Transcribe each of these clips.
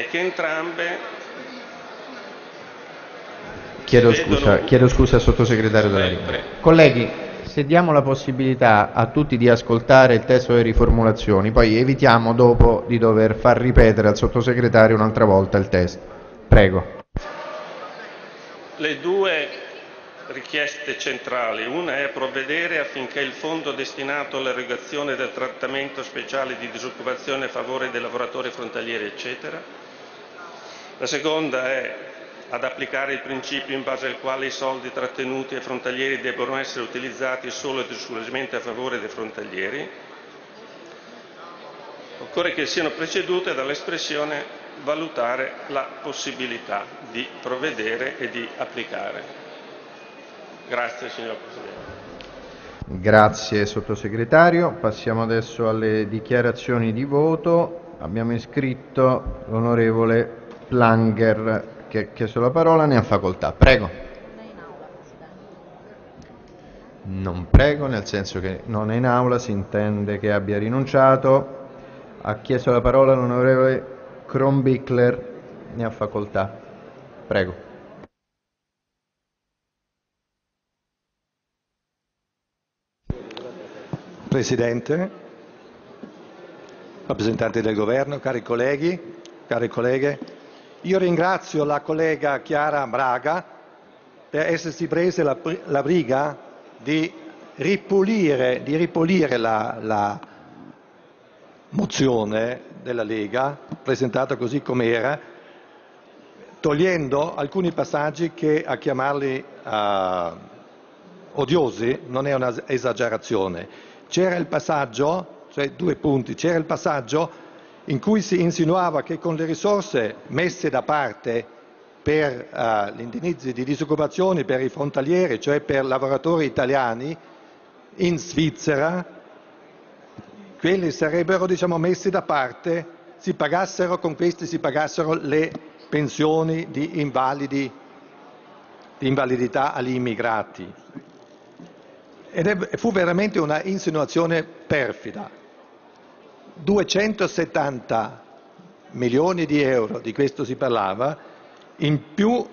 è che entrambe Chiedo scusa, chiedo scusa al sottosegretario Della prego. Colleghi, se diamo la possibilità a tutti di ascoltare il testo delle riformulazioni, poi evitiamo dopo di dover far ripetere al sottosegretario un'altra volta il testo. Prego. Le due richieste centrali, una è provvedere affinché il fondo destinato all'erogazione del trattamento speciale di disoccupazione a favore dei lavoratori frontalieri, eccetera. La seconda è ad applicare il principio in base al quale i soldi trattenuti ai frontalieri debbono essere utilizzati solo ed esclusivamente a favore dei frontalieri. Occorre che siano precedute dall'espressione valutare la possibilità di provvedere e di applicare. Grazie signor Presidente. Grazie sottosegretario. Passiamo adesso alle dichiarazioni di voto. Abbiamo iscritto l'onorevole Planger che ha chiesto la parola, ne ha facoltà. Prego. Non prego, nel senso che non è in aula, si intende che abbia rinunciato. Ha chiesto la parola l'onorevole Kronbichler, ne ha facoltà. Prego. Presidente, rappresentanti del Governo, cari colleghi, care colleghe, io ringrazio la collega Chiara Braga per essersi presa la, la briga di ripulire, di ripulire la, la mozione della Lega, presentata così com'era, togliendo alcuni passaggi che a chiamarli eh, odiosi non è un'esagerazione. C'era il passaggio, cioè due punti, c'era il passaggio in cui si insinuava che con le risorse messe da parte per eh, gli indennizzi di disoccupazione per i frontalieri, cioè per lavoratori italiani in Svizzera, quelli sarebbero diciamo, messi da parte, si pagassero, con questi si pagassero le pensioni di, invalidi, di invalidità agli immigrati. Ed è, fu veramente una insinuazione perfida. 270 milioni di euro, di questo si parlava, in più,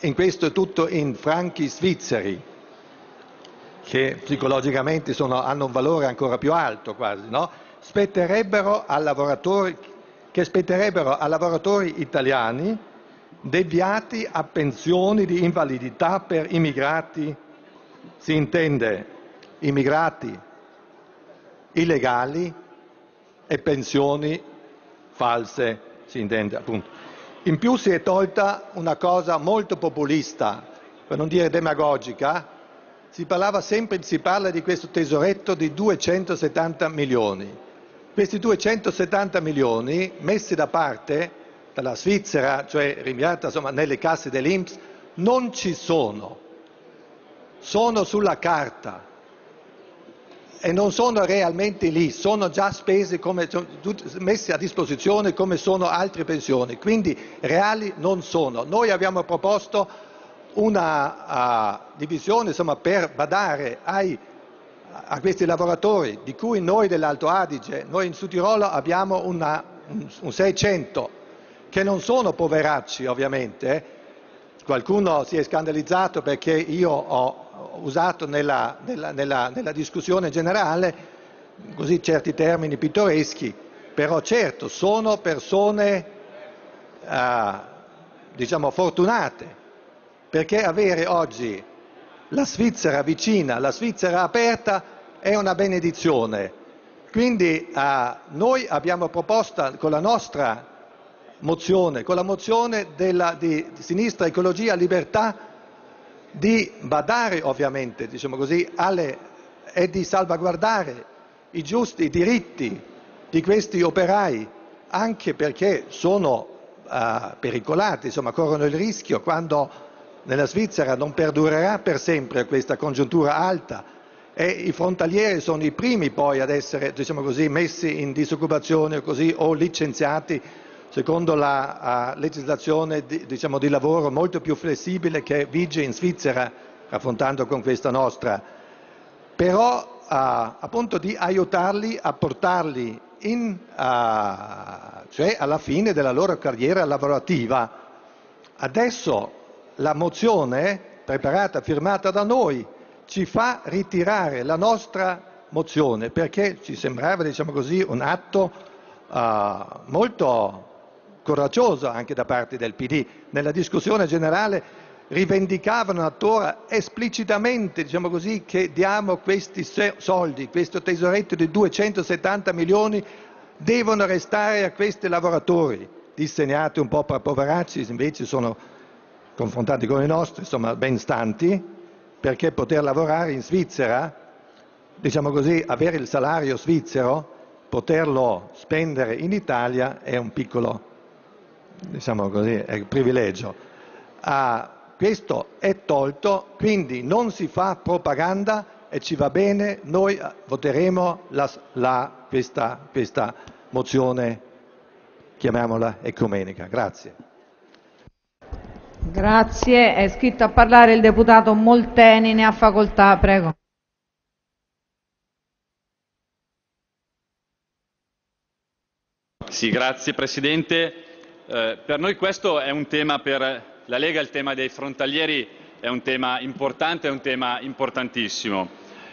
in questo tutto in franchi svizzeri, che psicologicamente sono- hanno un valore ancora più alto quasi, no? spetterebbero a lavoratori, spetterebbero a lavoratori italiani deviati a pensioni di invalidità per immigrati, si intende immigrati illegali e pensioni false, si intende appunto. In più si è tolta una cosa molto populista, per non dire demagogica, si parlava sempre, si parla di questo tesoretto di 270 milioni. Questi 270 milioni messi da parte dalla Svizzera, cioè rinviata insomma, nelle casse dell'Inps, non ci sono, sono sulla carta e non sono realmente lì, sono già spesi come, messi a disposizione come sono altre pensioni, quindi reali non sono. Noi abbiamo proposto una uh, divisione insomma, per badare ai, a questi lavoratori, di cui noi dell'Alto Adige, noi in Sudtirolo abbiamo una, un, un 600, che non sono poveracci ovviamente, qualcuno si è scandalizzato perché io ho usato nella, nella, nella, nella discussione generale così certi termini pittoreschi, però certo sono persone eh, diciamo fortunate, perché avere oggi la Svizzera vicina, la Svizzera aperta è una benedizione. Quindi eh, noi abbiamo proposto con la nostra mozione, con la mozione della, di, Sinistra Ecologia Libertà, di badare ovviamente diciamo così, alle, e di salvaguardare i giusti diritti di questi operai, anche perché sono uh, pericolati, insomma, corrono il rischio quando nella Svizzera non perdurerà per sempre questa congiuntura alta e i frontalieri sono i primi poi ad essere diciamo così, messi in disoccupazione o, così, o licenziati secondo la legislazione di, diciamo, di, lavoro molto più flessibile che vige in Svizzera, affrontando con questa nostra, però appunto di aiutarli a portarli in, cioè alla fine della loro carriera lavorativa. Adesso la mozione preparata, firmata da noi, ci fa ritirare la nostra mozione perché ci sembrava, diciamo così, un atto uh, molto coraggioso anche da parte del PD. Nella discussione generale rivendicavano ancora esplicitamente diciamo così, che diamo questi soldi, questo tesoretto di 270 milioni devono restare a questi lavoratori, dissegnati un po' per poveracci, invece sono confrontati con i nostri, insomma ben stanti, perché poter lavorare in Svizzera, diciamo così, avere il salario svizzero, poterlo spendere in Italia è un piccolo, diciamo così, privilegio. Ah, questo è tolto, quindi non si fa propaganda e ci va bene, noi voteremo la, la, questa, questa mozione, chiamiamola ecumenica. Grazie. Grazie, è scritto a parlare il deputato Molteni, ne ha facoltà, prego. Sì, grazie Presidente. Eh, per noi questo è un tema per la Lega il tema dei frontalieri è un tema importante, è un tema importantissimo.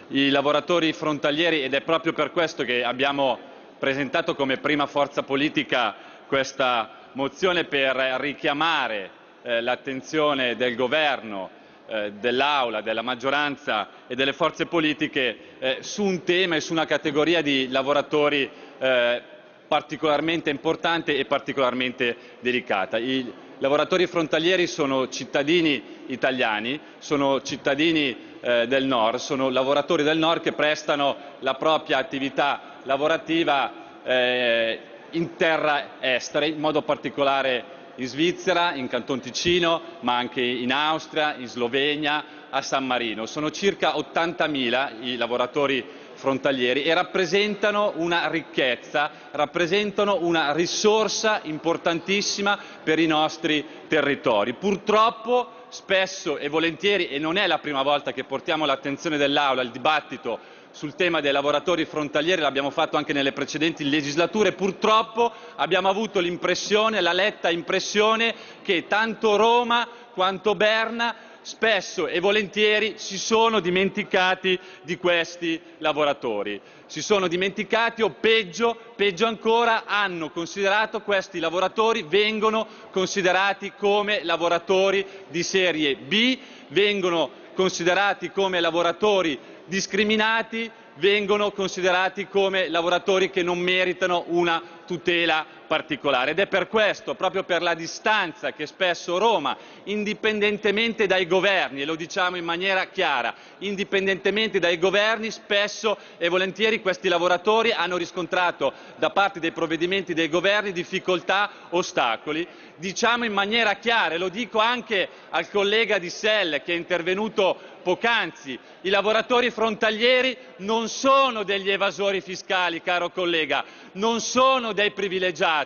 I lavoratori frontalieri, ed è proprio per questo che abbiamo presentato come prima forza politica questa mozione per richiamare eh, l'attenzione del Governo, eh, dell'Aula, della maggioranza e delle forze politiche eh, su un tema e su una categoria di lavoratori eh, particolarmente importante e particolarmente delicata. I lavoratori frontalieri sono cittadini italiani, sono cittadini eh, del nord, sono lavoratori del nord che prestano la propria attività lavorativa eh, in terra estere, in modo particolare in Svizzera, in Canton Ticino, ma anche in Austria, in Slovenia, a San Marino. Sono circa 80.000 i lavoratori frontalieri e rappresentano una ricchezza, rappresentano una risorsa importantissima per i nostri territori. Purtroppo spesso e volentieri, e non è la prima volta che portiamo l'attenzione dell'Aula, il dibattito sul tema dei lavoratori frontalieri, l'abbiamo fatto anche nelle precedenti legislature, purtroppo abbiamo avuto l'impressione, la letta impressione che tanto Roma quanto Berna spesso e volentieri si sono dimenticati di questi lavoratori. Si sono dimenticati o peggio, peggio ancora hanno considerato questi lavoratori, vengono considerati come lavoratori di serie B, vengono considerati come lavoratori discriminati, vengono considerati come lavoratori che non meritano una tutela particolare ed è per questo, proprio per la distanza che spesso Roma, indipendentemente dai governi, e lo diciamo in maniera chiara, indipendentemente dai governi, spesso e volentieri questi lavoratori hanno riscontrato da parte dei provvedimenti dei governi difficoltà, ostacoli. Diciamo in maniera chiara, e lo dico anche al collega di Selle che è intervenuto poc'anzi, i lavoratori frontalieri non sono degli evasori fiscali, caro collega, non sono dei privilegiati.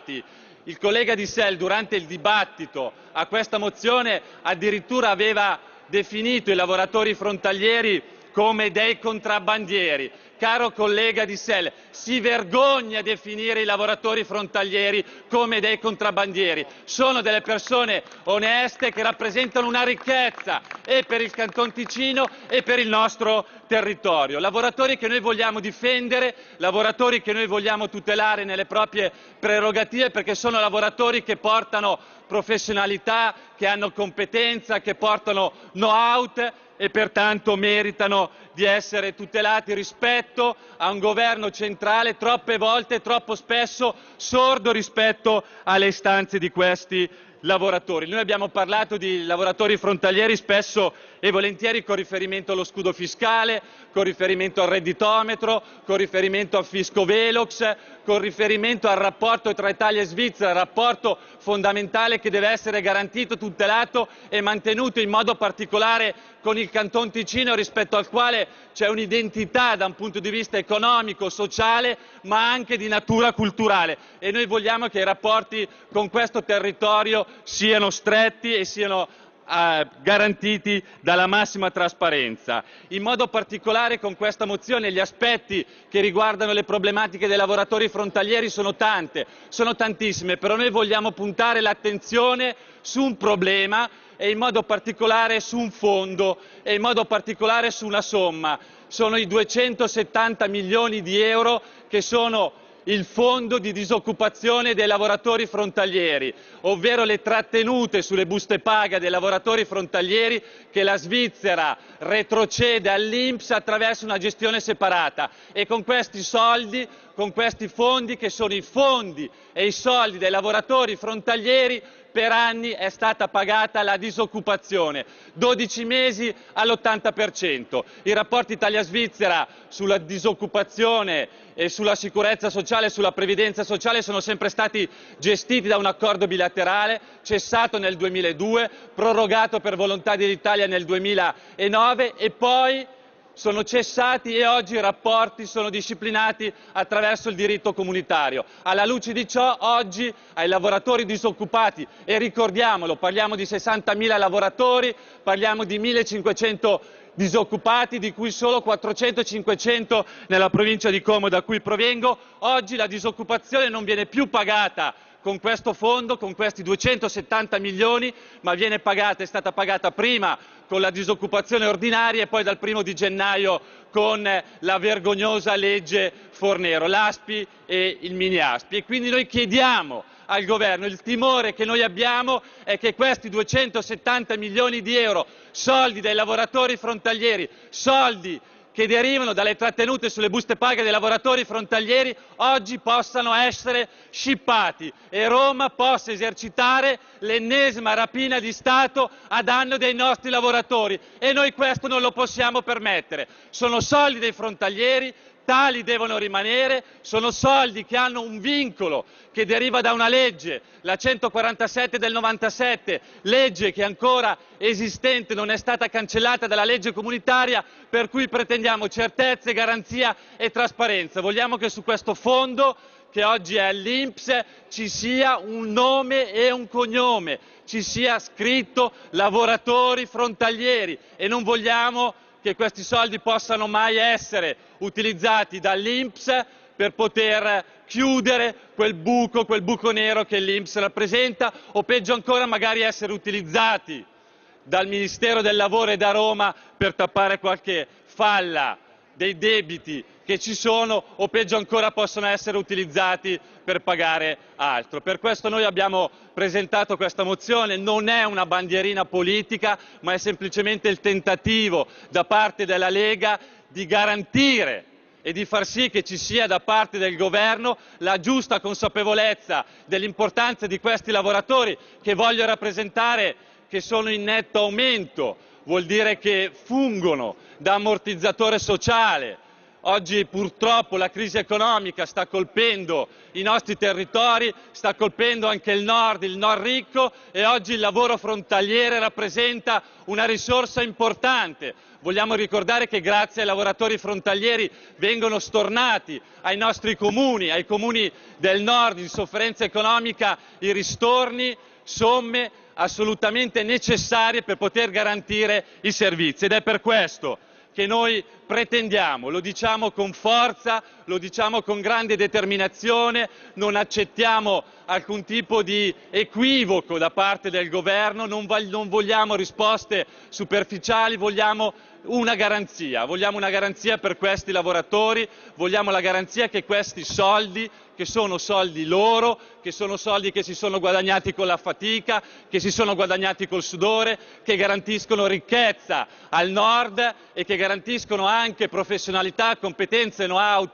Il collega di Sell durante il dibattito a questa mozione addirittura aveva definito i lavoratori frontalieri come dei contrabbandieri. Caro collega di Sell, si vergogna definire i lavoratori frontalieri come dei contrabbandieri. Sono delle persone oneste che rappresentano una ricchezza e per il Canton Ticino e per il nostro territorio. Lavoratori che noi vogliamo difendere, lavoratori che noi vogliamo tutelare nelle proprie prerogative perché sono lavoratori che portano professionalità, che hanno competenza, che portano know-how e pertanto meritano di essere tutelati rispetto a un governo centrale troppe volte, troppo spesso sordo rispetto alle istanze di questi lavoratori. Noi abbiamo parlato di lavoratori frontalieri spesso e volentieri con riferimento allo scudo fiscale, con riferimento al redditometro, con riferimento al fisco velox, con riferimento al rapporto tra Italia e Svizzera, rapporto fondamentale che deve essere garantito, tutelato e mantenuto in modo particolare con il Canton Ticino rispetto al quale c'è un'identità da un punto di vista economico, sociale, ma anche di natura culturale. E noi vogliamo che i rapporti con questo territorio siano stretti e siano garantiti dalla massima trasparenza. In modo particolare con questa mozione gli aspetti che riguardano le problematiche dei lavoratori frontalieri sono tante, sono tantissime, però noi vogliamo puntare l'attenzione su un problema e in modo particolare su un fondo e in modo particolare su una somma. Sono i 270 milioni di euro che sono il fondo di disoccupazione dei lavoratori frontalieri, ovvero le trattenute sulle buste paga dei lavoratori frontalieri che la Svizzera retrocede all'Inps attraverso una gestione separata. E con questi soldi, con questi fondi che sono i fondi e i soldi dei lavoratori frontalieri per anni è stata pagata la disoccupazione, 12 mesi all'80%. I rapporti Italia-Svizzera sulla disoccupazione e sulla sicurezza sociale e sulla previdenza sociale sono sempre stati gestiti da un accordo bilaterale cessato nel 2002, prorogato per volontà dell'Italia nel 2009 e poi sono cessati e oggi i rapporti sono disciplinati attraverso il diritto comunitario. Alla luce di ciò oggi ai lavoratori disoccupati, e ricordiamolo, parliamo di 60.000 lavoratori, parliamo di 1.500 disoccupati, di cui solo 400-500 nella provincia di Como da cui provengo, oggi la disoccupazione non viene più pagata con questo fondo, con questi 270 milioni, ma viene pagata, è stata pagata prima con la disoccupazione ordinaria e poi dal primo di gennaio con la vergognosa legge Fornero, l'Aspi e il mini Aspi. E quindi noi chiediamo al governo, il timore che noi abbiamo è che questi 270 milioni di euro, soldi dei lavoratori frontalieri, soldi che derivano dalle trattenute sulle buste paga dei lavoratori frontalieri oggi possano essere scippati e Roma possa esercitare l'ennesima rapina di Stato a danno dei nostri lavoratori e noi questo non lo possiamo permettere. Sono soldi dei frontalieri, tali devono rimanere, sono soldi che hanno un vincolo che deriva da una legge, la 147 del 97, legge che ancora esistente non è stata cancellata dalla legge comunitaria, per cui pretendiamo certezze, garanzia e trasparenza. Vogliamo che su questo fondo che oggi è all'Inps ci sia un nome e un cognome, ci sia scritto lavoratori frontalieri e non vogliamo che questi soldi possano mai essere utilizzati dall'Inps per poter chiudere quel buco, quel buco nero che l'Inps rappresenta o peggio ancora magari essere utilizzati dal Ministero del Lavoro e da Roma per tappare qualche falla dei debiti che ci sono o peggio ancora possono essere utilizzati per pagare altro. Per questo noi abbiamo presentato questa mozione, non è una bandierina politica ma è semplicemente il tentativo da parte della Lega di garantire e di far sì che ci sia da parte del governo la giusta consapevolezza dell'importanza di questi lavoratori che voglio rappresentare che sono in netto aumento, vuol dire che fungono da ammortizzatore sociale. Oggi purtroppo la crisi economica sta colpendo i nostri territori, sta colpendo anche il nord, il nord ricco e oggi il lavoro frontaliere rappresenta una risorsa importante. Vogliamo ricordare che grazie ai lavoratori frontalieri vengono stornati ai nostri comuni, ai comuni del nord in sofferenza economica, i ristorni, somme assolutamente necessarie per poter garantire i servizi. Ed è per questo che noi pretendiamo, lo diciamo con forza, lo diciamo con grande determinazione, non accettiamo alcun tipo di equivoco da parte del governo, non, non vogliamo risposte superficiali, vogliamo una garanzia, vogliamo una garanzia per questi lavoratori, vogliamo la garanzia che questi soldi che sono soldi loro, che sono soldi che si sono guadagnati con la fatica, che si sono guadagnati col sudore, che garantiscono ricchezza al nord e che garantiscono anche professionalità, competenze, know-how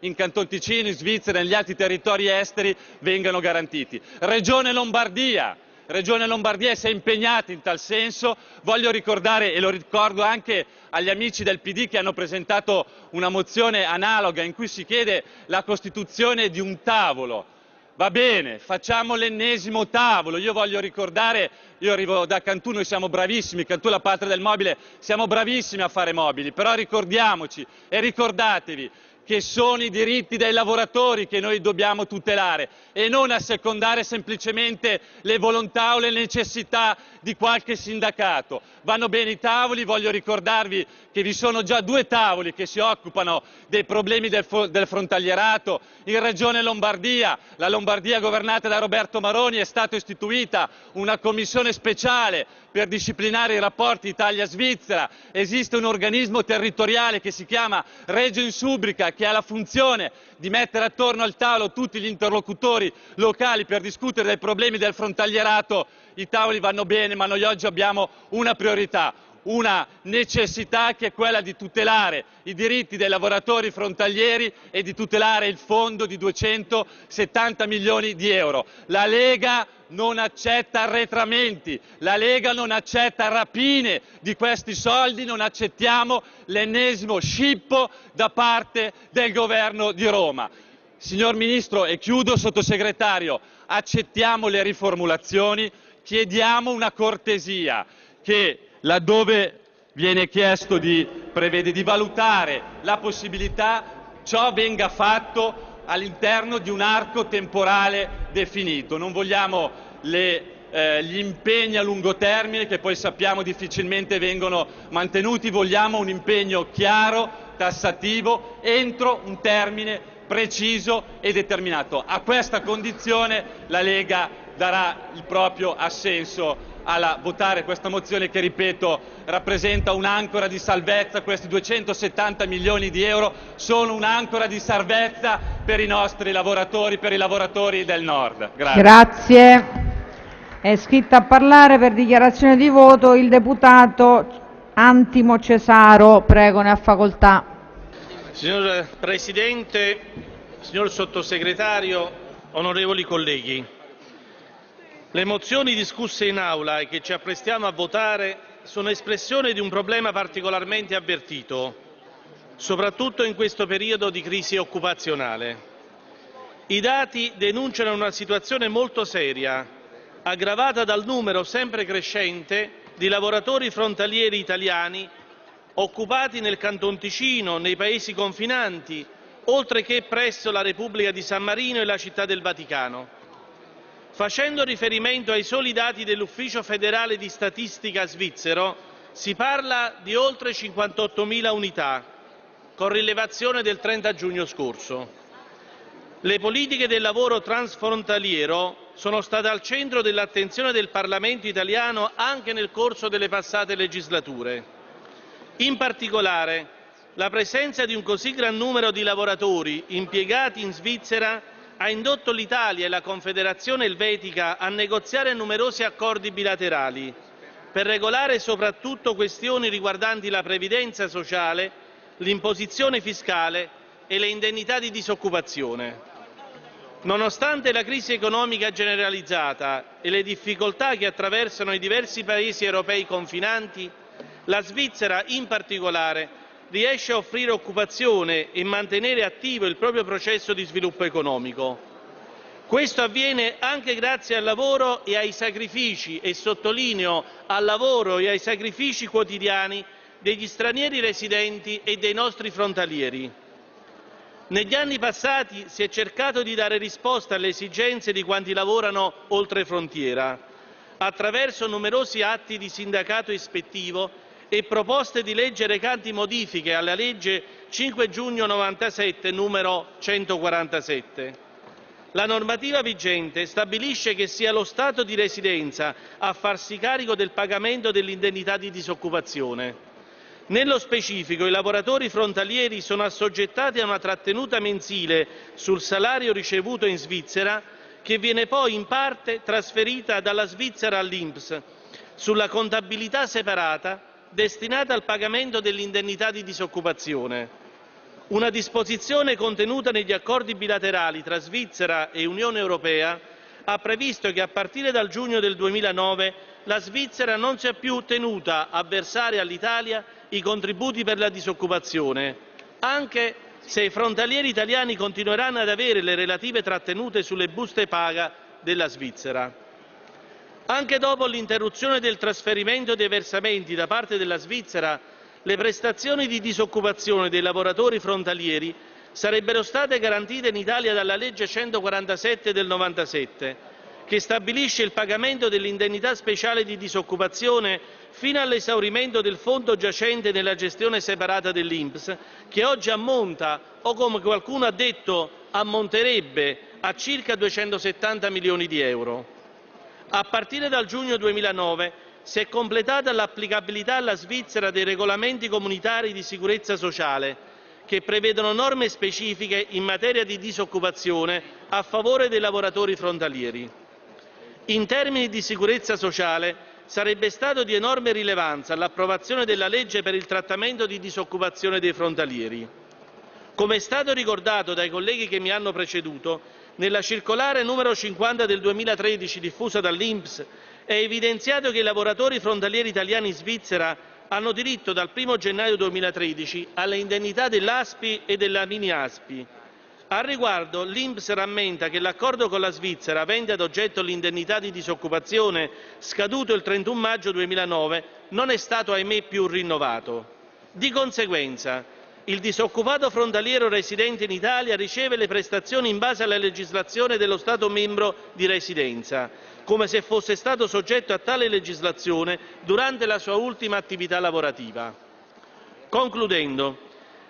in Canton Ticino, in Svizzera e negli altri territori esteri vengano garantiti. Regione Lombardia, Regione Lombardia si è impegnata in tal senso. Voglio ricordare, e lo ricordo anche agli amici del PD che hanno presentato una mozione analoga in cui si chiede la costituzione di un tavolo. Va bene, facciamo l'ennesimo tavolo. Io voglio ricordare, io arrivo da Cantù, noi siamo bravissimi, Cantù è la patria del mobile, siamo bravissimi a fare mobili, però ricordiamoci e ricordatevi che sono i diritti dei lavoratori che noi dobbiamo tutelare e non assecondare semplicemente le volontà o le necessità di qualche sindacato. Vanno bene i tavoli, voglio ricordarvi che vi sono già due tavoli che si occupano dei problemi del, del frontalierato. In Regione Lombardia, la Lombardia governata da Roberto Maroni, è stata istituita una commissione speciale per disciplinare i rapporti Italia-Svizzera. Esiste un organismo territoriale che si chiama Regio Insubrica che ha la funzione di mettere attorno al tavolo tutti gli interlocutori locali per discutere dei problemi del frontalierato, i tavoli vanno bene, ma noi oggi abbiamo una priorità, una necessità che è quella di tutelare i diritti dei lavoratori frontalieri e di tutelare il fondo di 270 milioni di euro. La Lega non accetta arretramenti, la Lega non accetta rapine di questi soldi, non accettiamo l'ennesimo scippo da parte del governo di Roma. Signor Ministro, e chiudo, sottosegretario, accettiamo le riformulazioni, chiediamo una cortesia che laddove viene chiesto di, prevede di valutare la possibilità, ciò venga fatto all'interno di un arco temporale definito. Non vogliamo le, eh, gli impegni a lungo termine che poi sappiamo difficilmente vengono mantenuti, vogliamo un impegno chiaro, tassativo, entro un termine preciso e determinato. A questa condizione la Lega darà il proprio assenso a votare questa mozione che, ripeto, rappresenta un'ancora di salvezza. Questi 270 milioni di euro sono un'ancora di salvezza per i nostri lavoratori, per i lavoratori del Nord. Grazie. Grazie. È iscritto a parlare per dichiarazione di voto il deputato Antimo Cesaro. Prego, ne ha facoltà. Signor Presidente, signor Sottosegretario, onorevoli colleghi, le mozioni discusse in Aula e che ci apprestiamo a votare sono espressione di un problema particolarmente avvertito, soprattutto in questo periodo di crisi occupazionale. I dati denunciano una situazione molto seria, aggravata dal numero sempre crescente di lavoratori frontalieri italiani occupati nel Canton Ticino, nei paesi confinanti, oltre che presso la Repubblica di San Marino e la Città del Vaticano. Facendo riferimento ai soli dati dell'Ufficio federale di statistica svizzero, si parla di oltre 58.000 unità, con rilevazione del 30 giugno scorso. Le politiche del lavoro transfrontaliero sono state al centro dell'attenzione del Parlamento italiano anche nel corso delle passate legislature. In particolare, la presenza di un così gran numero di lavoratori impiegati in Svizzera ha indotto l'Italia e la Confederazione Elvetica a negoziare numerosi accordi bilaterali per regolare soprattutto questioni riguardanti la previdenza sociale, l'imposizione fiscale e le indennità di disoccupazione. Nonostante la crisi economica generalizzata e le difficoltà che attraversano i diversi paesi europei confinanti, la Svizzera in particolare riesce a offrire occupazione e mantenere attivo il proprio processo di sviluppo economico. Questo avviene anche grazie al lavoro e ai sacrifici, e sottolineo al lavoro e ai sacrifici quotidiani degli stranieri residenti e dei nostri frontalieri. Negli anni passati si è cercato di dare risposta alle esigenze di quanti lavorano oltre frontiera, attraverso numerosi atti di sindacato ispettivo e proposte di legge recanti modifiche alla legge 5 giugno 97 numero 147. La normativa vigente stabilisce che sia lo Stato di residenza a farsi carico del pagamento dell'indennità di disoccupazione. Nello specifico i lavoratori frontalieri sono assoggettati a una trattenuta mensile sul salario ricevuto in Svizzera che viene poi in parte trasferita dalla Svizzera all'Inps sulla contabilità separata destinata al pagamento dell'indennità di disoccupazione. Una disposizione contenuta negli accordi bilaterali tra Svizzera e Unione Europea ha previsto che a partire dal giugno del 2009 la Svizzera non sia più tenuta a versare all'Italia i contributi per la disoccupazione, anche se i frontalieri italiani continueranno ad avere le relative trattenute sulle buste paga della Svizzera. Anche dopo l'interruzione del trasferimento dei versamenti da parte della Svizzera, le prestazioni di disoccupazione dei lavoratori frontalieri sarebbero state garantite in Italia dalla legge 147 del 97 che stabilisce il pagamento dell'indennità speciale di disoccupazione fino all'esaurimento del fondo giacente nella gestione separata dell'Inps, che oggi ammonta, o come qualcuno ha detto ammonterebbe, a circa 270 milioni di euro. A partire dal giugno 2009 si è completata l'applicabilità alla Svizzera dei regolamenti comunitari di sicurezza sociale, che prevedono norme specifiche in materia di disoccupazione a favore dei lavoratori frontalieri. In termini di sicurezza sociale sarebbe stato di enorme rilevanza l'approvazione della legge per il trattamento di disoccupazione dei frontalieri. Come è stato ricordato dai colleghi che mi hanno preceduto, nella circolare numero 50 del 2013 diffusa dall'Inps è evidenziato che i lavoratori frontalieri italiani in Svizzera hanno diritto dal 1 gennaio 2013 alle indennità dell'ASPI e della Mini ASPI al riguardo l'Inps rammenta che l'accordo con la Svizzera, avente ad oggetto l'indennità di disoccupazione, scaduto il 31 maggio 2009, non è stato ahimè più rinnovato. Di conseguenza, il disoccupato frontaliero residente in Italia riceve le prestazioni in base alla legislazione dello Stato membro di residenza, come se fosse stato soggetto a tale legislazione durante la sua ultima attività lavorativa. Concludendo,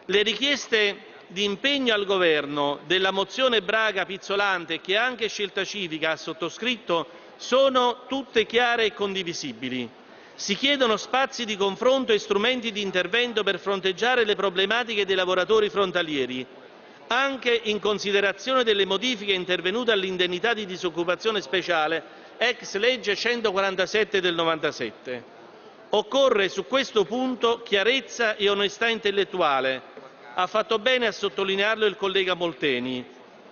le richieste di impegno al Governo della mozione Braga Pizzolante, che anche Scelta Civica ha sottoscritto, sono tutte chiare e condivisibili. Si chiedono spazi di confronto e strumenti di intervento per fronteggiare le problematiche dei lavoratori frontalieri, anche in considerazione delle modifiche intervenute all'indennità di disoccupazione speciale ex legge 147 del 97. Occorre su questo punto chiarezza e onestà intellettuale ha fatto bene a sottolinearlo il collega Molteni.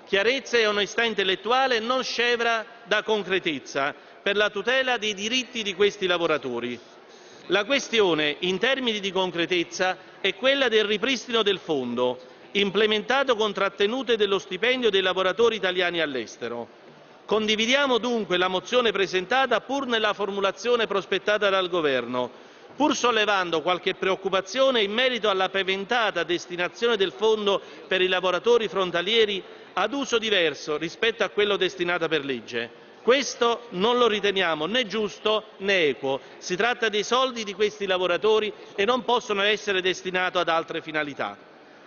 Chiarezza e onestà intellettuale non scevra da concretezza per la tutela dei diritti di questi lavoratori. La questione, in termini di concretezza, è quella del ripristino del fondo, implementato con trattenute dello stipendio dei lavoratori italiani all'estero. Condividiamo dunque la mozione presentata pur nella formulazione prospettata dal Governo, pur sollevando qualche preoccupazione in merito alla paventata destinazione del fondo per i lavoratori frontalieri ad uso diverso rispetto a quello destinato per legge. Questo non lo riteniamo né giusto né equo. Si tratta dei soldi di questi lavoratori e non possono essere destinati ad altre finalità.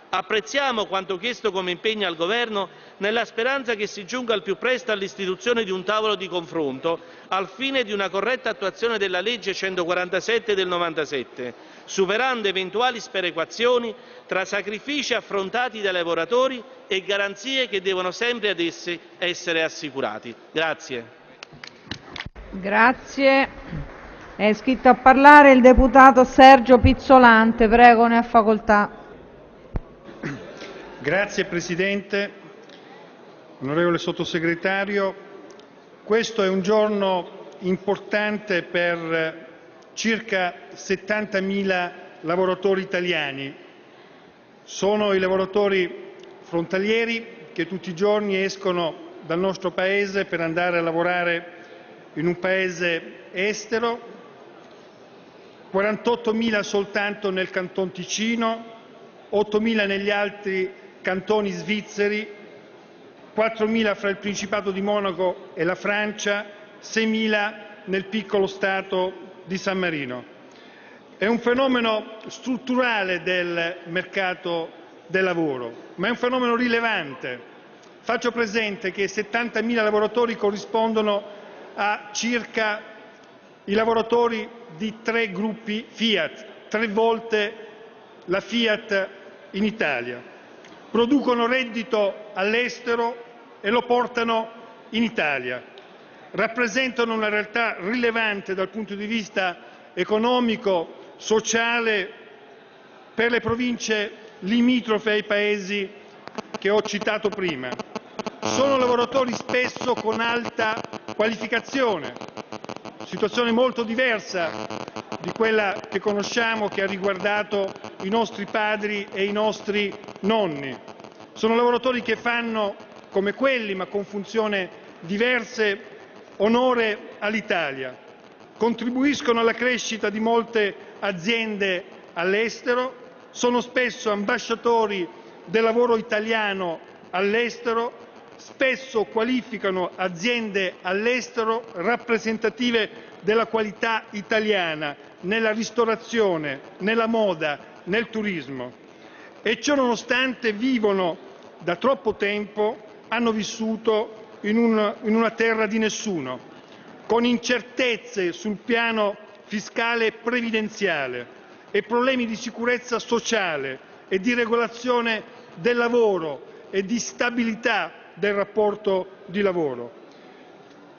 Apprezziamo quanto chiesto come impegno al Governo nella speranza che si giunga al più presto all'istituzione di un tavolo di confronto al fine di una corretta attuazione della legge 147 del 97, superando eventuali sperequazioni tra sacrifici affrontati dai lavoratori e garanzie che devono sempre ad essi essere assicurati. Grazie. Grazie. È iscritto a parlare il deputato Sergio Pizzolante. Prego, ne ha facoltà. Grazie Presidente, onorevole Sottosegretario. Questo è un giorno importante per circa 70.000 lavoratori italiani. Sono i lavoratori frontalieri che tutti i giorni escono dal nostro Paese per andare a lavorare in un Paese estero, 48.000 soltanto nel Canton Ticino, 8.000 negli altri cantoni svizzeri, 4.000 fra il Principato di Monaco e la Francia, 6.000 nel piccolo Stato di San Marino. È un fenomeno strutturale del mercato del lavoro, ma è un fenomeno rilevante. Faccio presente che 70.000 lavoratori corrispondono a circa i lavoratori di tre gruppi Fiat, tre volte la Fiat in Italia producono reddito all'estero e lo portano in Italia. Rappresentano una realtà rilevante dal punto di vista economico, sociale, per le province limitrofe ai paesi che ho citato prima. Sono lavoratori spesso con alta qualificazione, situazione molto diversa di quella che conosciamo che ha riguardato i nostri padri e i nostri nonni. Sono lavoratori che fanno, come quelli ma con funzioni diverse, onore all'Italia, contribuiscono alla crescita di molte aziende all'estero, sono spesso ambasciatori del lavoro italiano all'estero, spesso qualificano aziende all'estero rappresentative della qualità italiana nella ristorazione, nella moda, nel turismo e ciò nonostante vivono da troppo tempo, hanno vissuto in una terra di nessuno, con incertezze sul piano fiscale e previdenziale e problemi di sicurezza sociale e di regolazione del lavoro e di stabilità del rapporto di lavoro.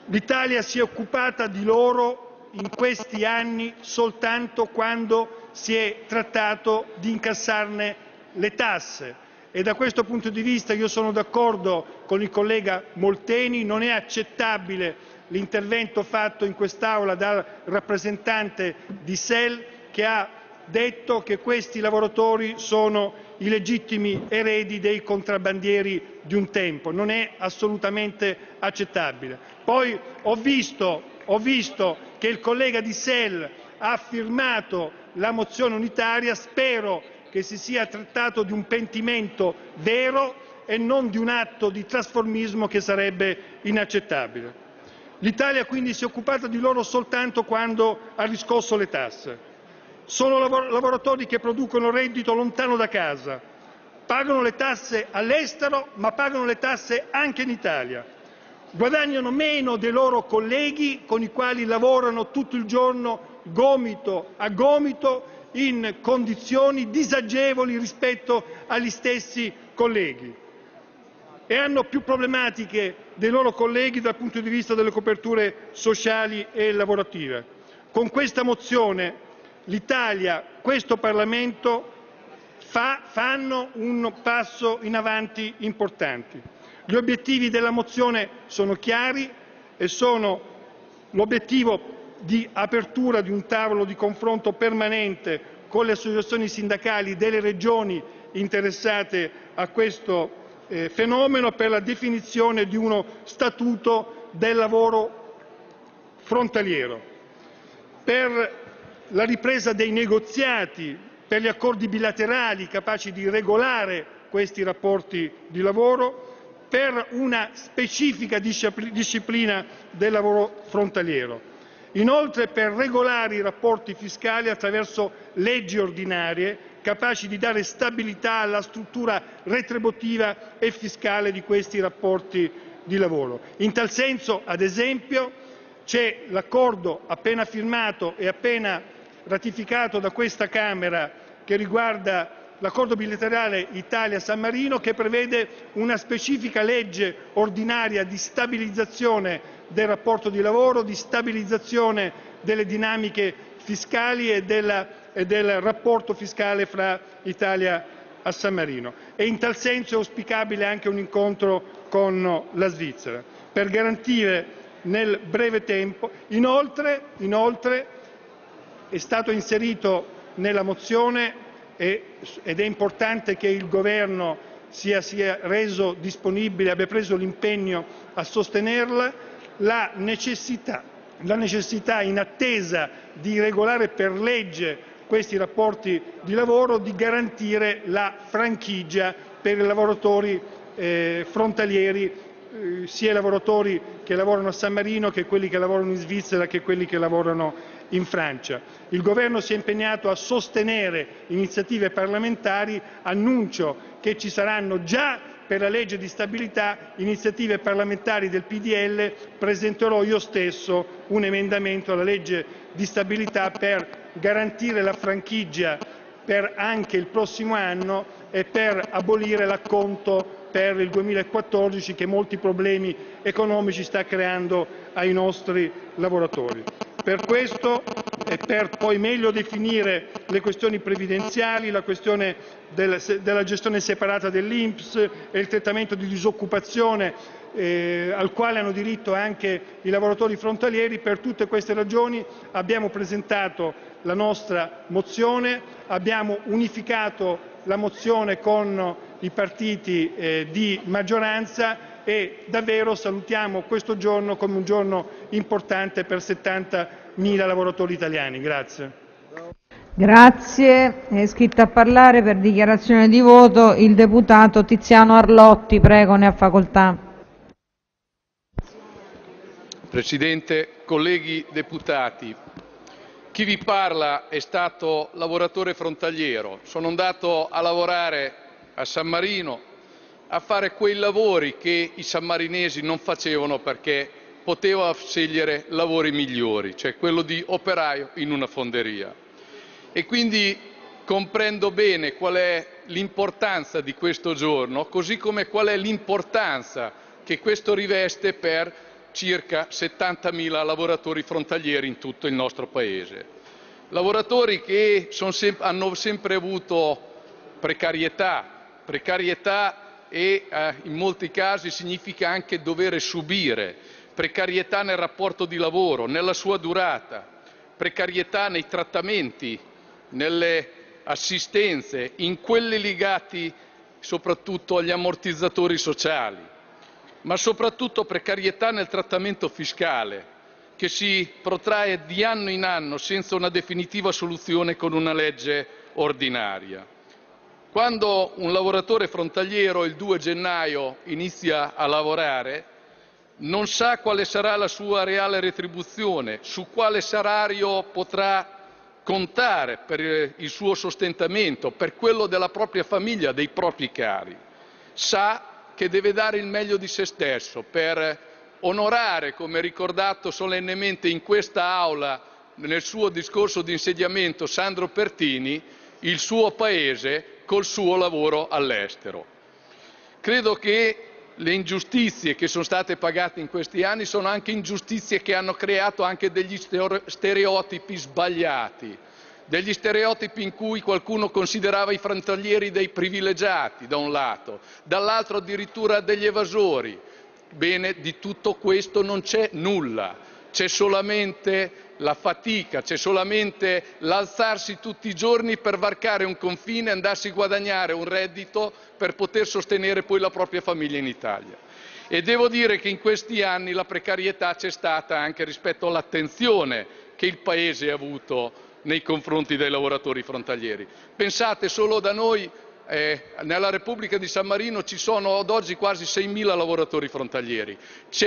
L'Italia si è occupata di loro in questi anni soltanto quando si è trattato di incassarne le tasse e da questo punto di vista io sono d'accordo con il collega Molteni, non è accettabile l'intervento fatto in quest'Aula dal rappresentante di SEL che ha detto che questi lavoratori sono i legittimi eredi dei contrabbandieri di un tempo. Non è assolutamente accettabile. Poi ho visto, ho visto che il collega di SEL ha firmato la mozione unitaria, spero che si sia trattato di un pentimento vero e non di un atto di trasformismo che sarebbe inaccettabile. L'Italia quindi si è occupata di loro soltanto quando ha riscosso le tasse. Sono lavoratori che producono reddito lontano da casa, pagano le tasse all'estero ma pagano le tasse anche in Italia, guadagnano meno dei loro colleghi con i quali lavorano tutto il giorno gomito a gomito in condizioni disagevoli rispetto agli stessi colleghi e hanno più problematiche dei loro colleghi dal punto di vista delle coperture sociali e lavorative. Con questa mozione l'Italia, questo Parlamento fa, fanno un passo in avanti importante. Gli obiettivi della mozione sono chiari e sono l'obiettivo di apertura di un tavolo di confronto permanente con le associazioni sindacali delle regioni interessate a questo eh, fenomeno per la definizione di uno statuto del lavoro frontaliero, per la ripresa dei negoziati, per gli accordi bilaterali capaci di regolare questi rapporti di lavoro, per una specifica disciplina del lavoro frontaliero. Inoltre per regolare i rapporti fiscali attraverso leggi ordinarie capaci di dare stabilità alla struttura retributiva e fiscale di questi rapporti di lavoro. In tal senso, ad esempio, c'è l'accordo appena firmato e appena ratificato da questa Camera che riguarda l'accordo bilaterale Italia-San Marino che prevede una specifica legge ordinaria di stabilizzazione del rapporto di lavoro, di stabilizzazione delle dinamiche fiscali e, della, e del rapporto fiscale fra Italia e San Marino. E in tal senso è auspicabile anche un incontro con la Svizzera per garantire nel breve tempo. Inoltre, inoltre è stato inserito nella mozione ed è importante che il Governo sia, reso disponibile, abbia preso l'impegno a sostenerla, la necessità, la necessità, in attesa di regolare per legge questi rapporti di lavoro, di garantire la franchigia per i lavoratori eh, frontalieri, eh, sia i lavoratori che lavorano a San Marino che quelli che lavorano in Svizzera che quelli che lavorano in Francia. Il Governo si è impegnato a sostenere iniziative parlamentari, annuncio che ci saranno già per la legge di stabilità iniziative parlamentari del PDL, presenterò io stesso un emendamento alla legge di stabilità per garantire la franchigia per anche il prossimo anno e per abolire l'acconto per il 2014 che molti problemi economici sta creando ai nostri lavoratori. Per questo e per poi meglio definire le questioni previdenziali, la questione della gestione separata dell'INPS e il trattamento di disoccupazione eh, al quale hanno diritto anche i lavoratori frontalieri, per tutte queste ragioni abbiamo presentato la nostra mozione, abbiamo unificato la mozione con i partiti eh, di maggioranza e davvero salutiamo questo giorno come un giorno importante per 70.000 lavoratori italiani. Grazie. Grazie. È iscritto a parlare per dichiarazione di voto il deputato Tiziano Arlotti. Prego, ne ha facoltà. Presidente, colleghi deputati, chi vi parla è stato lavoratore frontaliero. Sono andato a lavorare a San Marino a fare quei lavori che i sammarinesi non facevano perché poteva scegliere lavori migliori, cioè quello di operaio in una fonderia. E quindi comprendo bene qual è l'importanza di questo giorno, così come qual è l'importanza che questo riveste per circa 70.000 lavoratori frontalieri in tutto il nostro Paese. Lavoratori che sem hanno sempre avuto precarietà, precarietà e eh, in molti casi significa anche dover subire precarietà nel rapporto di lavoro, nella sua durata, precarietà nei trattamenti, nelle assistenze, in quelli legati soprattutto agli ammortizzatori sociali, ma soprattutto precarietà nel trattamento fiscale che si protrae di anno in anno senza una definitiva soluzione con una legge ordinaria. Quando un lavoratore frontaliero il 2 gennaio inizia a lavorare, non sa quale sarà la sua reale retribuzione, su quale salario potrà contare per il suo sostentamento, per quello della propria famiglia, dei propri cari. Sa che deve dare il meglio di se stesso per onorare, come ricordato solennemente in questa Aula nel suo discorso di insediamento Sandro Pertini, il suo Paese col suo lavoro all'estero. Credo che le ingiustizie che sono state pagate in questi anni sono anche ingiustizie che hanno creato anche degli stereotipi sbagliati, degli stereotipi in cui qualcuno considerava i frontalieri dei privilegiati da un lato, dall'altro addirittura degli evasori. Bene, di tutto questo non c'è nulla, c'è solamente la fatica, c'è solamente l'alzarsi tutti i giorni per varcare un confine andarsi a guadagnare un reddito per poter sostenere poi la propria famiglia in Italia. E devo dire che in questi anni la precarietà c'è stata anche rispetto all'attenzione che il Paese ha avuto nei confronti dei lavoratori frontalieri. Pensate, solo da noi nella Repubblica di San Marino ci sono ad oggi quasi 6.000 lavoratori frontalieri,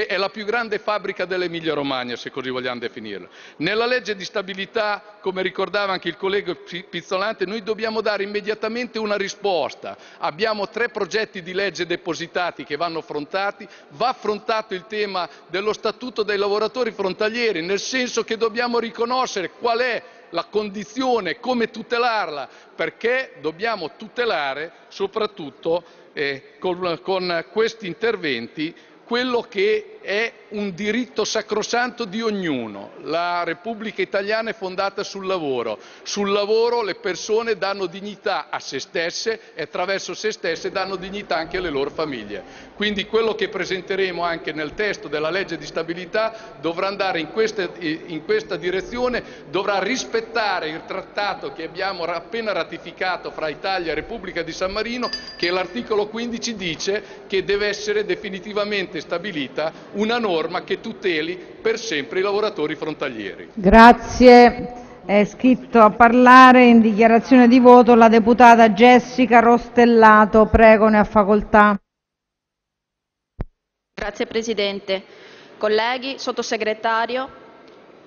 è la più grande fabbrica dell'Emilia Romagna, se così vogliamo definirla. Nella legge di stabilità, come ricordava anche il collega Pizzolante, noi dobbiamo dare immediatamente una risposta. Abbiamo tre progetti di legge depositati che vanno affrontati, va affrontato il tema dello statuto dei lavoratori frontalieri, nel senso che dobbiamo riconoscere qual è la condizione, come tutelarla, perché dobbiamo tutelare soprattutto eh, con, con questi interventi quello che è un diritto sacrosanto di ognuno. La Repubblica italiana è fondata sul lavoro. Sul lavoro le persone danno dignità a se stesse e attraverso se stesse danno dignità anche alle loro famiglie. Quindi quello che presenteremo anche nel testo della legge di stabilità dovrà andare in questa, in questa direzione, dovrà rispettare il trattato che abbiamo appena ratificato fra Italia e Repubblica di San Marino, che l'articolo 15 dice che deve essere definitivamente stabilita una norma che tuteli per sempre i lavoratori frontalieri. Grazie. È scritto a parlare in dichiarazione di voto la deputata Jessica Rostellato. Prego, ne ha facoltà. Grazie Presidente. Colleghi, Sottosegretario,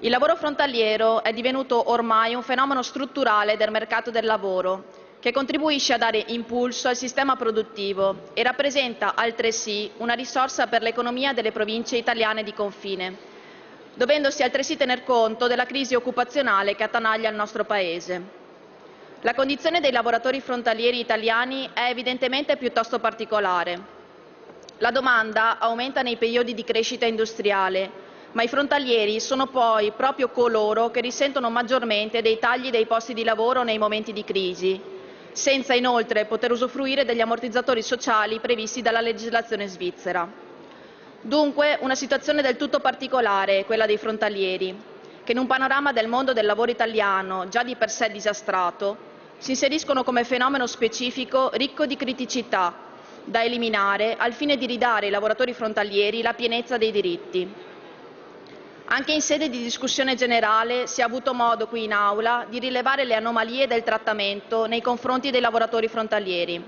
il lavoro frontaliero è divenuto ormai un fenomeno strutturale del mercato del lavoro che contribuisce a dare impulso al sistema produttivo e rappresenta altresì una risorsa per l'economia delle province italiane di confine, dovendosi altresì tener conto della crisi occupazionale che attanaglia il nostro Paese. La condizione dei lavoratori frontalieri italiani è evidentemente piuttosto particolare. La domanda aumenta nei periodi di crescita industriale, ma i frontalieri sono poi proprio coloro che risentono maggiormente dei tagli dei posti di lavoro nei momenti di crisi senza inoltre poter usufruire degli ammortizzatori sociali previsti dalla legislazione svizzera. Dunque una situazione del tutto particolare quella dei frontalieri, che in un panorama del mondo del lavoro italiano già di per sé disastrato, si inseriscono come fenomeno specifico ricco di criticità, da eliminare al fine di ridare ai lavoratori frontalieri la pienezza dei diritti. Anche in sede di discussione generale si è avuto modo qui in Aula di rilevare le anomalie del trattamento nei confronti dei lavoratori frontalieri.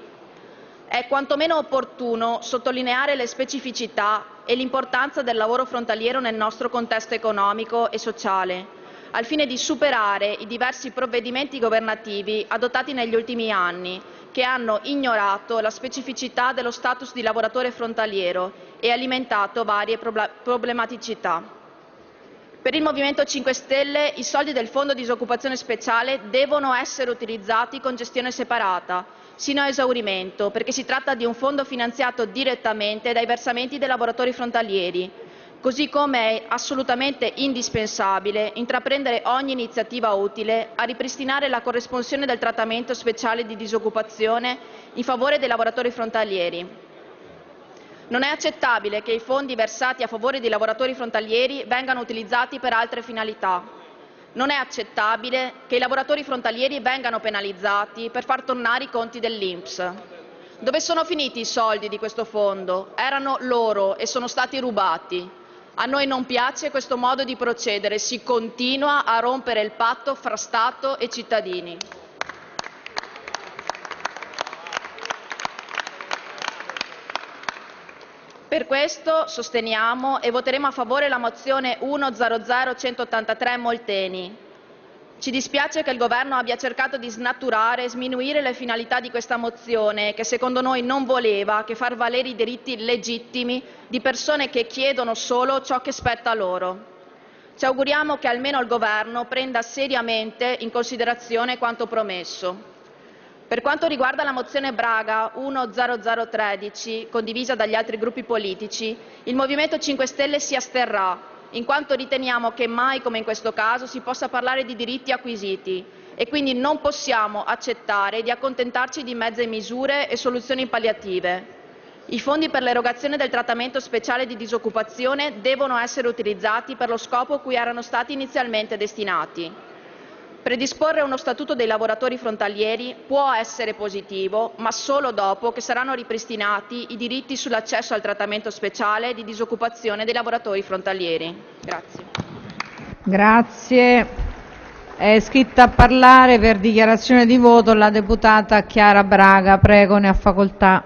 È quantomeno opportuno sottolineare le specificità e l'importanza del lavoro frontaliero nel nostro contesto economico e sociale, al fine di superare i diversi provvedimenti governativi adottati negli ultimi anni, che hanno ignorato la specificità dello status di lavoratore frontaliero e alimentato varie problematicità. Per il Movimento 5 Stelle i soldi del Fondo disoccupazione speciale devono essere utilizzati con gestione separata, sino a esaurimento, perché si tratta di un fondo finanziato direttamente dai versamenti dei lavoratori frontalieri, così come è assolutamente indispensabile intraprendere ogni iniziativa utile a ripristinare la corresponsione del trattamento speciale di disoccupazione in favore dei lavoratori frontalieri. Non è accettabile che i fondi versati a favore dei lavoratori frontalieri vengano utilizzati per altre finalità. Non è accettabile che i lavoratori frontalieri vengano penalizzati per far tornare i conti dell'Inps. Dove sono finiti i soldi di questo fondo? Erano loro e sono stati rubati. A noi non piace questo modo di procedere, si continua a rompere il patto fra Stato e cittadini. Per questo sosteniamo e voteremo a favore la mozione 100 Molteni. Ci dispiace che il Governo abbia cercato di snaturare e sminuire le finalità di questa mozione, che secondo noi non voleva che far valere i diritti legittimi di persone che chiedono solo ciò che spetta loro. Ci auguriamo che almeno il Governo prenda seriamente in considerazione quanto promesso. Per quanto riguarda la mozione Braga 10013, condivisa dagli altri gruppi politici, il Movimento 5 Stelle si asterrà, in quanto riteniamo che mai come in questo caso si possa parlare di diritti acquisiti e quindi non possiamo accettare di accontentarci di mezze misure e soluzioni palliative. I fondi per l'erogazione del trattamento speciale di disoccupazione devono essere utilizzati per lo scopo cui erano stati inizialmente destinati. Predisporre uno statuto dei lavoratori frontalieri può essere positivo, ma solo dopo che saranno ripristinati i diritti sull'accesso al trattamento speciale di disoccupazione dei lavoratori frontalieri. Grazie. Grazie. È iscritta a parlare per dichiarazione di voto la deputata Chiara Braga. Prego, ne ha facoltà.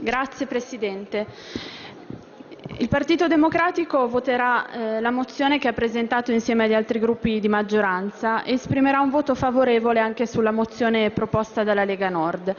Grazie Presidente. Il Partito Democratico voterà eh, la mozione che ha presentato insieme agli altri gruppi di maggioranza e esprimerà un voto favorevole anche sulla mozione proposta dalla Lega Nord.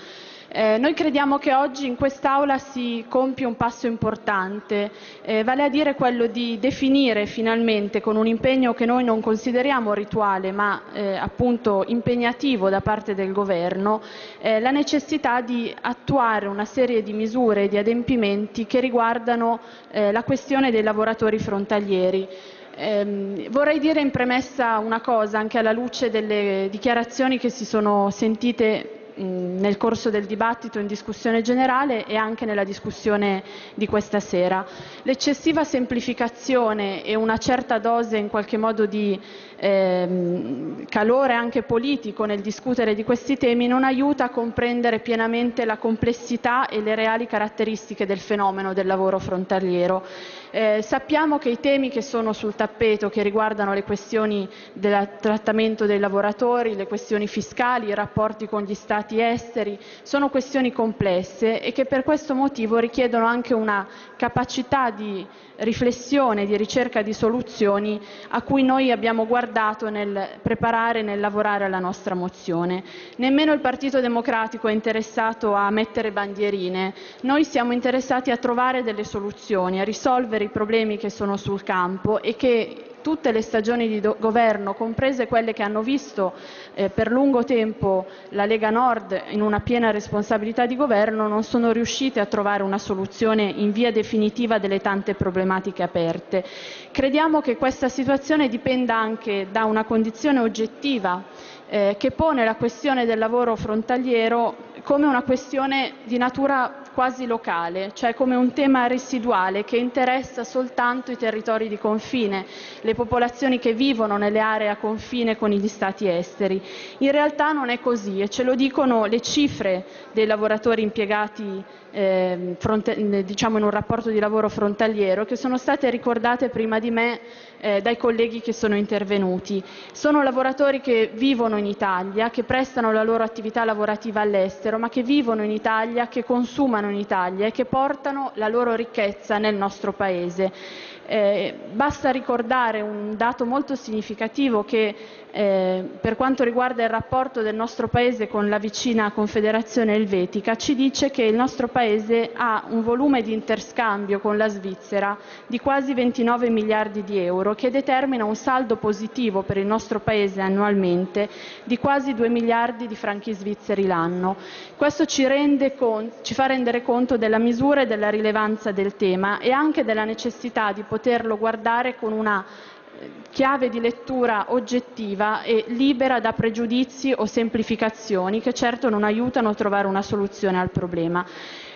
Eh, noi crediamo che oggi in quest'Aula si compie un passo importante, eh, vale a dire quello di definire finalmente, con un impegno che noi non consideriamo rituale ma eh, appunto impegnativo da parte del Governo, eh, la necessità di attuare una serie di misure e di adempimenti che riguardano eh, la questione dei lavoratori frontalieri. Eh, vorrei dire in premessa una cosa, anche alla luce delle dichiarazioni che si sono sentite nel corso del dibattito in discussione generale e anche nella discussione di questa sera. L'eccessiva semplificazione e una certa dose in qualche modo di ehm, calore anche politico nel discutere di questi temi non aiuta a comprendere pienamente la complessità e le reali caratteristiche del fenomeno del lavoro frontaliero. Eh, sappiamo che i temi che sono sul tappeto, che riguardano le questioni del trattamento dei lavoratori, le questioni fiscali, i rapporti con gli Stati esteri, sono questioni complesse e che per questo motivo richiedono anche una capacità di riflessione, di ricerca di soluzioni a cui noi abbiamo guardato nel preparare e nel lavorare alla nostra mozione. Nemmeno il Partito Democratico è interessato a mettere bandierine, noi siamo interessati a trovare delle soluzioni, a risolvere i problemi che sono sul campo e che tutte le stagioni di governo, comprese quelle che hanno visto eh, per lungo tempo la Lega Nord in una piena responsabilità di governo, non sono riuscite a trovare una soluzione in via definitiva delle tante problematiche aperte. Crediamo che questa situazione dipenda anche da una condizione oggettiva eh, che pone la questione del lavoro frontaliero come una questione di natura quasi locale, cioè come un tema residuale che interessa soltanto i territori di confine, le popolazioni che vivono nelle aree a confine con gli stati esteri. In realtà non è così e ce lo dicono le cifre dei lavoratori impiegati eh, fronte, diciamo in un rapporto di lavoro frontaliero che sono state ricordate prima di me eh, dai colleghi che sono intervenuti. Sono lavoratori che vivono in Italia, che prestano la loro attività lavorativa all'estero, ma che vivono in Italia, che consumano in Italia e che portano la loro ricchezza nel nostro Paese. Eh, basta ricordare un dato molto significativo che eh, per quanto riguarda il rapporto del nostro Paese con la vicina Confederazione Elvetica, ci dice che il nostro Paese ha un volume di interscambio con la Svizzera di quasi 29 miliardi di euro, che determina un saldo positivo per il nostro Paese annualmente di quasi 2 miliardi di franchi svizzeri l'anno. Questo ci, ci fa rendere conto della misura e della rilevanza del tema e anche della necessità di poterlo guardare con una chiave di lettura oggettiva e libera da pregiudizi o semplificazioni che certo non aiutano a trovare una soluzione al problema.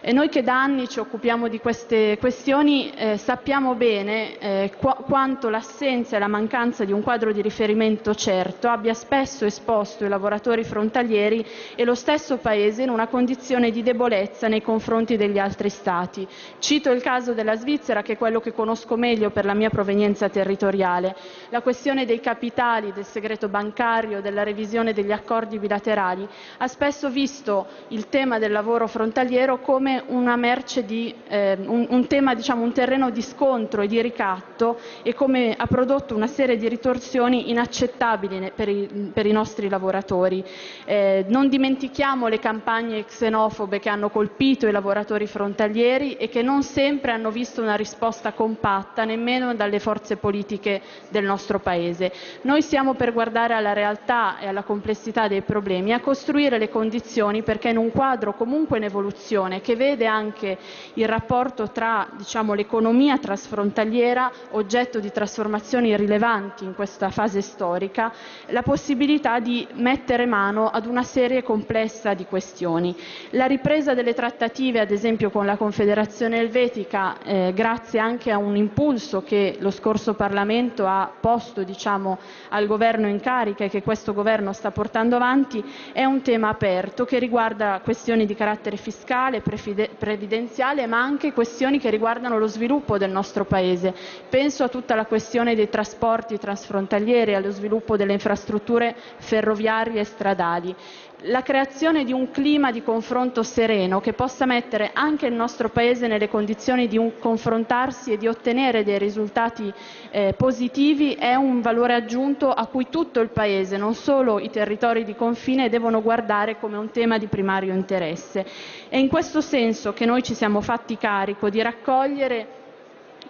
E noi che da anni ci occupiamo di queste questioni eh, sappiamo bene eh, qu quanto l'assenza e la mancanza di un quadro di riferimento certo abbia spesso esposto i lavoratori frontalieri e lo stesso Paese in una condizione di debolezza nei confronti degli altri Stati. Cito il caso della Svizzera, che è quello che conosco meglio per la mia provenienza territoriale. La questione dei capitali, del segreto bancario, della revisione degli accordi bilaterali ha spesso visto il tema del lavoro frontaliero come una merce di, eh, un, un, tema, diciamo, un terreno di scontro e di ricatto e come ha prodotto una serie di ritorsioni inaccettabili per i, per i nostri lavoratori. Eh, non dimentichiamo le campagne xenofobe che hanno colpito i lavoratori frontalieri e che non sempre hanno visto una risposta compatta nemmeno dalle forze politiche del nostro Paese. Noi siamo per guardare alla realtà e alla complessità dei problemi, a costruire le condizioni perché in un quadro comunque in evoluzione che vede anche il rapporto tra diciamo, l'economia trasfrontaliera, oggetto di trasformazioni rilevanti in questa fase storica, la possibilità di mettere mano ad una serie complessa di questioni. La ripresa delle trattative, ad esempio con la Confederazione Elvetica, eh, grazie anche a un impulso che lo scorso Parlamento ha posto diciamo, al governo in carica e che questo governo sta portando avanti, è un tema aperto che riguarda questioni di carattere fiscale, previdenziale, ma anche questioni che riguardano lo sviluppo del nostro Paese. Penso a tutta la questione dei trasporti transfrontalieri, allo sviluppo delle infrastrutture ferroviarie e stradali la creazione di un clima di confronto sereno che possa mettere anche il nostro Paese nelle condizioni di confrontarsi e di ottenere dei risultati eh, positivi è un valore aggiunto a cui tutto il Paese, non solo i territori di confine, devono guardare come un tema di primario interesse. È in questo senso che noi ci siamo fatti carico di raccogliere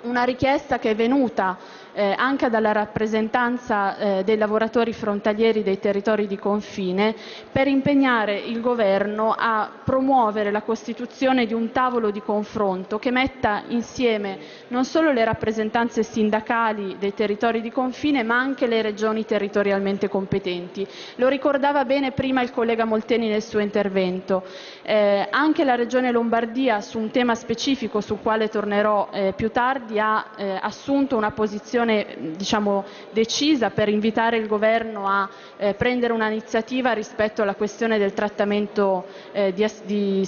una richiesta che è venuta eh, anche dalla rappresentanza eh, dei lavoratori frontalieri dei territori di confine per impegnare il Governo a promuovere la costituzione di un tavolo di confronto che metta insieme non solo le rappresentanze sindacali dei territori di confine ma anche le regioni territorialmente competenti. Lo ricordava bene prima il collega Molteni nel suo intervento. Eh, anche la Regione Lombardia su un tema specifico sul quale tornerò eh, più tardi ha eh, assunto una posizione posizione diciamo, decisa per invitare il Governo a eh, prendere un'iniziativa rispetto alla questione del trattamento eh, di, di,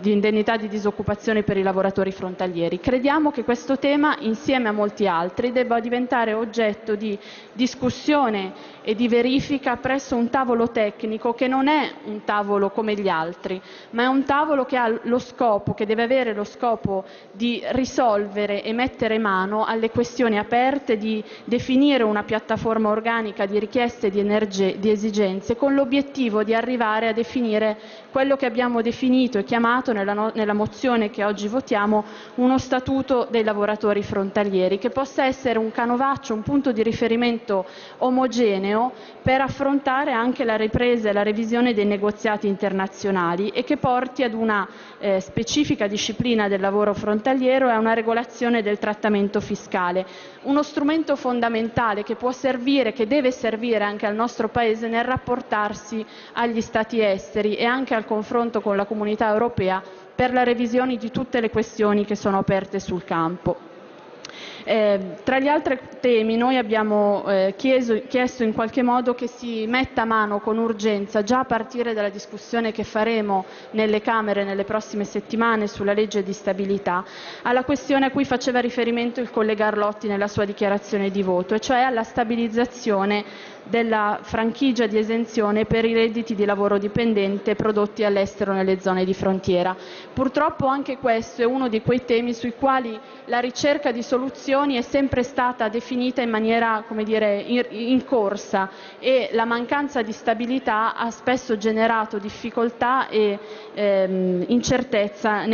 di, indennità di disoccupazione per i lavoratori frontalieri. Crediamo che questo tema, insieme a molti altri, debba diventare oggetto di discussione e di verifica presso un tavolo tecnico che non è un tavolo come gli altri, ma è un tavolo che ha lo scopo, che deve avere lo scopo di risolvere e mettere mano alle questioni aperte, di definire una piattaforma organica di richieste di, energie, di esigenze con l'obiettivo di arrivare a definire quello che abbiamo definito e chiamato nella, no, nella mozione che oggi votiamo uno statuto dei lavoratori frontalieri, che possa essere un canovaccio, un punto di riferimento omogeneo idoneo per affrontare anche la ripresa e la revisione dei negoziati internazionali e che porti ad una eh, specifica disciplina del lavoro frontaliero e a una regolazione del trattamento fiscale. Uno strumento fondamentale che può servire, che deve servire anche al nostro Paese nel rapportarsi agli Stati esteri e anche al confronto con la comunità europea per la revisione di tutte le questioni che sono aperte sul campo. Eh, tra gli altri temi noi abbiamo eh, chiesto, in qualche modo che si metta mano con urgenza, già a partire dalla discussione che faremo nelle Camere nelle prossime settimane sulla legge di stabilità, alla questione a cui faceva riferimento il collega Arlotti nella sua dichiarazione di voto, e cioè alla stabilizzazione della franchigia di esenzione per i redditi di lavoro dipendente prodotti all'estero nelle zone di frontiera. Purtroppo anche questo è uno di quei temi sui quali la ricerca di soluzioni è sempre stata definita in maniera dire, in corsa e la mancanza di stabilità ha spesso generato difficoltà e ehm, incertezza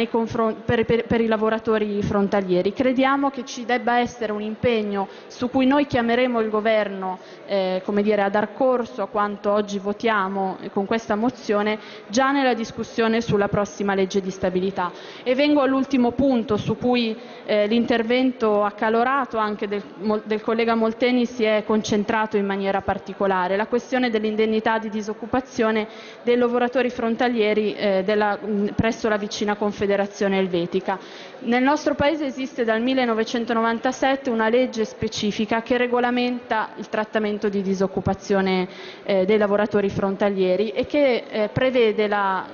per, per, per i lavoratori frontalieri. Crediamo che ci debba essere un impegno su cui noi chiameremo il Governo eh, dire, a dar corso a quanto oggi votiamo con questa mozione già nella discussione sulla prossima legge di stabilità. E vengo all'ultimo punto su cui eh, l'intervento accalorato anche del, del, collega Molteni si è concentrato in maniera particolare, la questione dell'indennità di disoccupazione dei lavoratori frontalieri eh, della, presso la vicina Confederazione Elvetica. Nel nostro Paese esiste dal 1997 una legge specifica che regolamenta il trattamento di disoccupazione eh, dei lavoratori frontalieri e che eh, prevede la,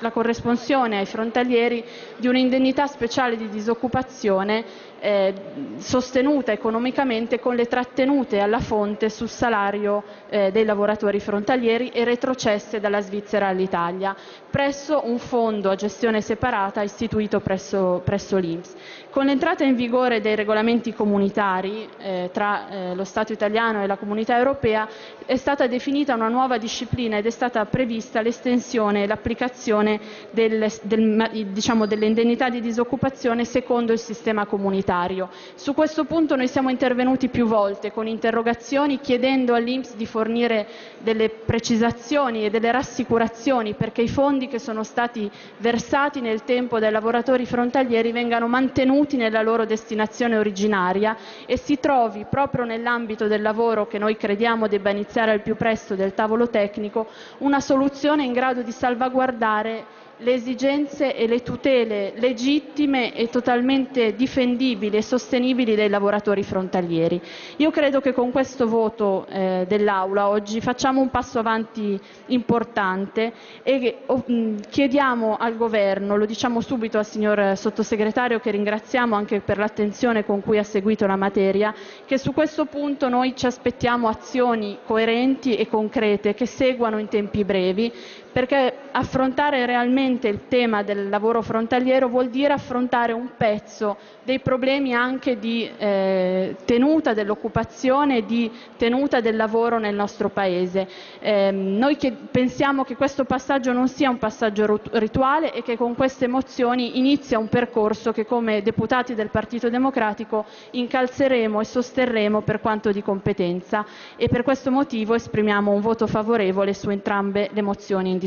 la corresponsione ai frontalieri di un'indennità speciale di disoccupazione eh, sostenuta economicamente con le trattenute alla fonte sul salario eh, dei lavoratori frontalieri e retrocesse dalla Svizzera all'Italia, presso un fondo a gestione separata istituito presso, presso l'Inps. Con l'entrata in vigore dei regolamenti comunitari eh, tra eh, lo Stato italiano e la Comunità europea è stata definita una nuova disciplina ed è stata prevista l'estensione e l'applicazione del, del, diciamo, delle indennità di disoccupazione secondo il sistema comunitario. Su questo punto noi siamo intervenuti più volte con interrogazioni chiedendo all'Inps di fornire delle precisazioni e delle rassicurazioni perché i fondi che sono stati versati nel tempo dai lavoratori frontalieri vengano mantenuti contenuti nella loro destinazione originaria e si trovi proprio nell'ambito del lavoro che noi crediamo debba iniziare al più presto del tavolo tecnico una soluzione in grado di salvaguardare le esigenze e le tutele legittime e totalmente difendibili e sostenibili dei lavoratori frontalieri. Io credo che con questo voto eh, dell'Aula oggi facciamo un passo avanti importante e oh, chiediamo al Governo, lo diciamo subito al signor Sottosegretario che ringraziamo anche per l'attenzione con cui ha seguito la materia, che su questo punto noi ci aspettiamo azioni coerenti e concrete che seguano in tempi brevi perché affrontare realmente il tema del lavoro frontaliero vuol dire affrontare un pezzo dei problemi anche di eh, tenuta dell'occupazione e di tenuta del lavoro nel nostro Paese. Eh, noi che pensiamo che questo passaggio non sia un passaggio rituale e che con queste mozioni inizia un percorso che come deputati del Partito Democratico incalzeremo e sosterremo per quanto di competenza e per questo motivo esprimiamo un voto favorevole su entrambe le mozioni in discussione.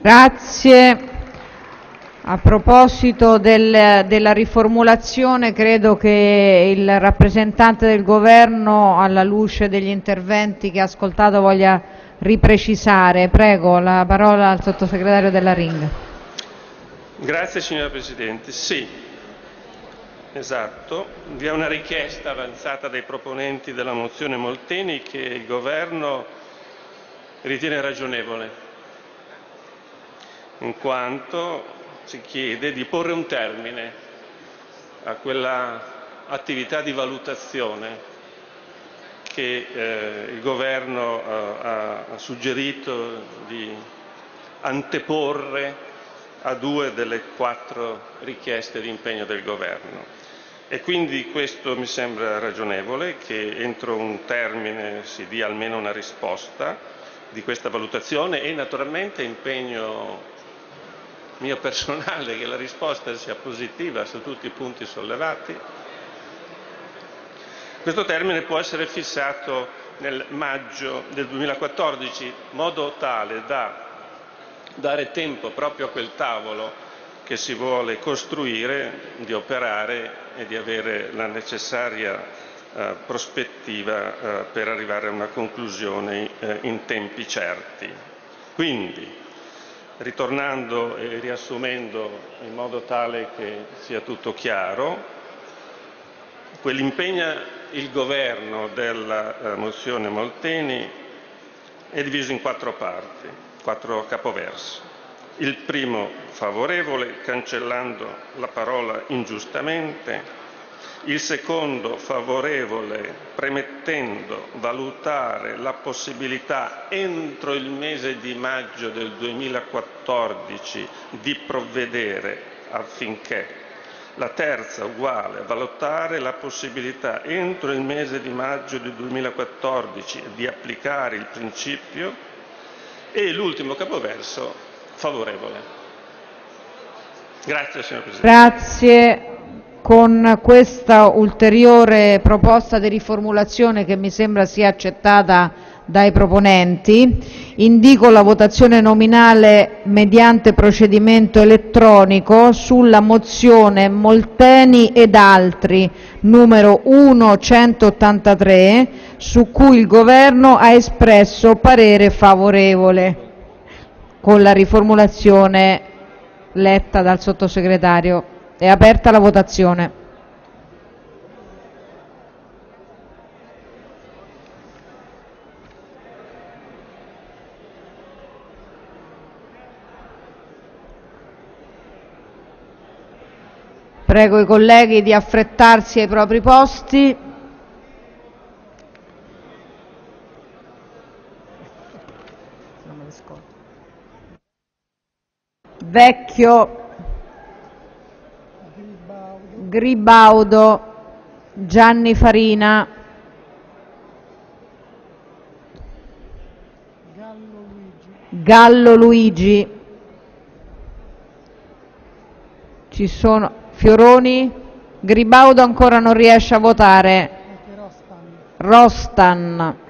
Grazie. A proposito del, della riformulazione, credo che il rappresentante del Governo, alla luce degli interventi che ha ascoltato, voglia riprecisare. Prego, la parola al sottosegretario della Ring. Grazie signora Presidente. Sì, esatto. Vi è una richiesta avanzata dai proponenti della mozione Molteni che il Governo ritiene ragionevole in quanto si chiede di porre un termine a quella attività di valutazione che eh, il Governo eh, ha, suggerito di anteporre a due delle quattro richieste di impegno del Governo. E quindi questo mi sembra ragionevole, che entro un termine si dia almeno una risposta di questa valutazione e naturalmente impegno mio personale che la risposta sia positiva su tutti i punti sollevati. Questo termine può essere fissato nel maggio del 2014, in modo tale da dare tempo proprio a quel tavolo che si vuole costruire di operare e di avere la necessaria eh, prospettiva eh, per arrivare a una conclusione eh, in tempi certi. Quindi, ritornando e riassumendo in modo tale che sia tutto chiaro, quell'impegna il governo della eh, mozione Molteni è diviso in quattro parti, quattro capoversi. Il primo favorevole, cancellando la parola ingiustamente, il secondo favorevole premettendo valutare la possibilità entro il mese di maggio del 2014 di provvedere affinché la terza uguale valutare la possibilità entro il mese di maggio del 2014 di applicare il principio e l'ultimo capoverso favorevole. Grazie signor Presidente. Grazie. Con questa ulteriore proposta di riformulazione che mi sembra sia accettata dai proponenti, indico la votazione nominale mediante procedimento elettronico sulla mozione Molteni ed altri numero 183 su cui il Governo ha espresso parere favorevole con la riformulazione letta dal sottosegretario. È aperta la votazione. Prego i colleghi di affrettarsi ai propri posti. Vecchio, Gribaudo, Gianni Farina, Gallo Luigi. Ci sono Fioroni, Gribaudo ancora non riesce a votare. Rostan.